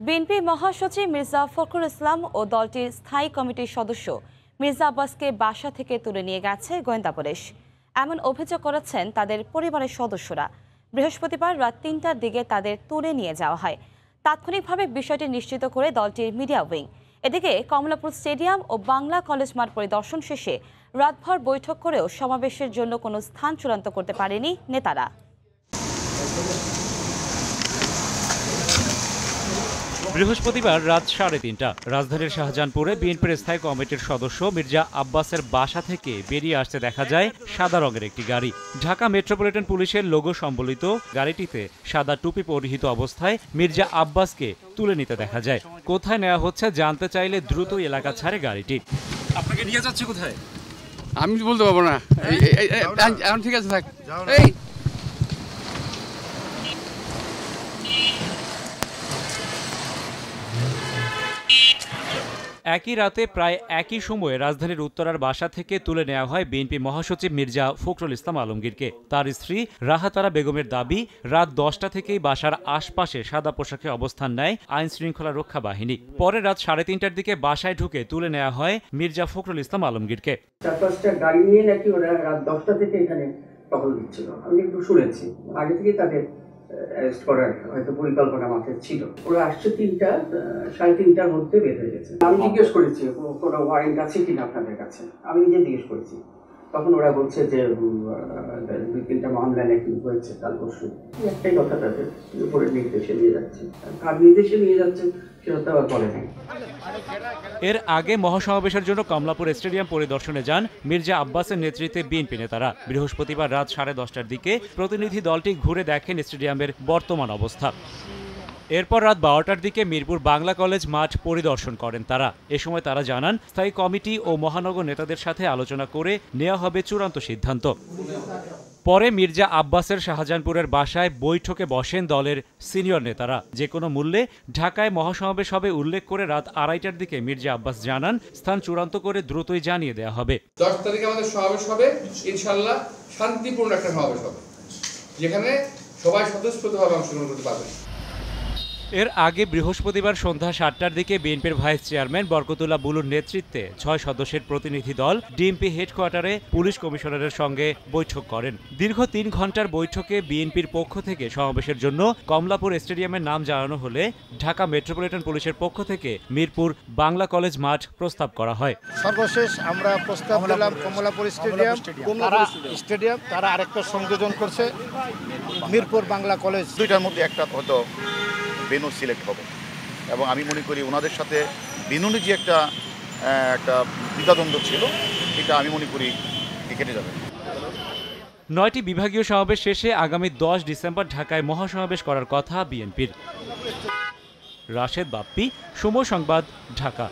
BNP মহাসচিব মির্জা ফখরুল ইসলাম ও দলটির স্থায়ী কমিটির সদস্য মির্জা আব্বাসকে বাসা থেকে তুলে নিয়ে গেছে গোয়েন্দা পুলিশ। এমন অভিযোগ করেছেন তাদের পরিবারের সদস্যরা। বৃহস্পতিবার রাত তিনটার দিকে তাদের তুলে নিয়ে যাওয়া হয়। তাৎক্ষণিকভাবে বিষয়টি নিশ্চিত করে দলটির মিডিয়া উইং। এদিকে কমলাপুর স্টেডিয়াম ও বাংলা কলেজ মাঠ পরিদর্শন শেষে রাতভর বৈঠক করেও সমাবেশের জন্য কোনো স্থান চূড়ান্ত করতে পারেনি নেতারা। বৃহস্পতিবার রাত সাড়ে তিনটা। রাজধানীর শাহজাহানপুরে বিএনপির স্থায়ী কমিটির সদস্য মির্জা আব্বাসের বাসা থেকে বেরিয়ে আসতে দেখা যায় সাদা রঙের একটি গাড়ি। ঢাকা মেট্রোপলিটন পুলিশের লোগো সম্বলিত গাড়িটিতে সাদা টুপি পরিহিত অবস্থায় মির্জা আব্বাসকে তুলে নিতে দেখা যায়। কোথায় নেওয়া হচ্ছে জানতে চাইলে দ্রুতই এলাকা ছাড়ে গাড়িটি। আপনাকে নিয়ে যাচ্ছে কোথায়? আমি বলতে পারব না। এখন ঠিক আছে থাক। এই একই রাতে প্রায় একই সময়ে রাজধানীর উত্তরার বাসা থেকে তুলে নেওয়া হয় বিএনপি মহাসচিব মির্জা ফখরুল ইসলাম আলমগীরকে। তার স্ত্রী রাহাতারা বেগমের দাবি, রাত দশটা থেকেই বাসার আশপাশে সাদা পোশাকে অবস্থান নেয় আইন শৃঙ্খলা রক্ষা বাহিনী। পরে রাত সাড়ে তিনটার দিকে বাসায় ঢুকে তুলে নেওয়া হয় মির্জা ফখরুল ইসলাম আলমগীরকে। চার পাঁচটা গাড়ি নিয়ে নাকি ওরা রাত দশটা থেকে এখানে টহল দিচ্ছিল। আমি একটু শুনেছি। আগে থেকে তাদের অ্যারেস্ট করার হয়তো পরিকল্পনা মাথায় ছিল। ওরা আসছে তিনটা সাড়ে তিনটার মধ্যে বের হয়ে গেছে। আমি জিজ্ঞেস করেছি, কোনো ওয়ারেন্ট আছে কিনা আপনাদের কাছে? আমি নিজে জিজ্ঞেস করেছি। তখন ওরা বলছে যে দুই তিনটা মামলা নাকি হয়েছে, কাল পরশু। একটাই কথা তাদের উপরের নির্দেশে নিয়ে যাচ্ছে। কার নির্দেশে নিয়ে যাচ্ছে এর আগে মহাসমাবেশের জন্য কমলাপুর স্টেডিয়াম পরিদর্শনে যান মির্জা আব্বাসের নেতৃত্বে বিএনপি নেতারা। বৃহস্পতিবার রাত সাড়ে দশটার দিকে প্রতিনিধি দলটি ঘুরে দেখেন স্টেডিয়ামের বর্তমান অবস্থা। এরপর রাত বারোটার দিকে মিরপুর বাংলা কলেজ মাঠ পরিদর্শন করেন তারা। এ সময় তারা জানান, স্থায়ী কমিটি ও মহানগর নেতাদের সাথে আলোচনা করে নেওয়া হবে চূড়ান্ত সিদ্ধান্ত। পরে মির্জা আব্বাসের শাহজাহানপুরের বাসায় বৈঠকে বসেন দলের সিনিয়র নেতারা। যে কোনো মূল্যে ঢাকায় মহাসমাবেশ হবে উল্লেখ করে রাত আড়াইটার দিকে মির্জা আব্বাস জানান, স্থান চূড়ান্ত করে দ্রুতই জানিয়ে দেওয়া হবে। দশ তারিখে আমাদের সমাবেশ হবে ইনশাল্লাহ শান্তিপূর্ণ একটা সমাবেশ হবে, যেখানে সবাই স্বতঃস্ফূর্তভাবে অংশগ্রহণ করতে পারবে। এর আগে বৃহস্পতিবার সন্ধ্যা সাতটার দিকে বিএনপির ভাইস চেয়ারম্যান বরকতুল্লাহ বুলুর নেতৃত্বে ছয় সদস্যের প্রতিনিধি দল ডিএমপি হেডকোয়ার্টারে পুলিশ কমিশনারের সঙ্গে বৈঠক করেন। দীর্ঘ তিন ঘণ্টার বৈঠকে বিএনপির পক্ষ থেকে সমাবেশের জন্য কমলাপুর স্টেডিয়ামের নাম জানানো হলে ঢাকা মেট্রোপলিটন পুলিশের পক্ষ থেকে মিরপুর বাংলা কলেজ মাঠ প্রস্তাব করা হয়। সর্বশেষ আমরা প্রস্তাব দিলাম কমলাপুর স্টেডিয়াম। স্টেডিয়াম তারা আরেকটা সংযোজন করছে মিরপুর বাংলা কলেজ। দুইটার মধ্যে একটা হয়তো বেনু সিলেক্ট হবে। এবং আমি মনে করি ওনাদের সাথে বেনুনি যে একটা একটা দ্বিধাদ্বন্দ্ব ছিল, এটা আমি মনে করি কেটে যাবে। নয়টি বিভাগীয় সমাবেশ শেষে আগামী দশ ডিসেম্বর ঢাকায় মহাসমাবেশ করার কথা বিএনপির। রাশেদ বাপ্পি, সময় সংবাদ, ঢাকা।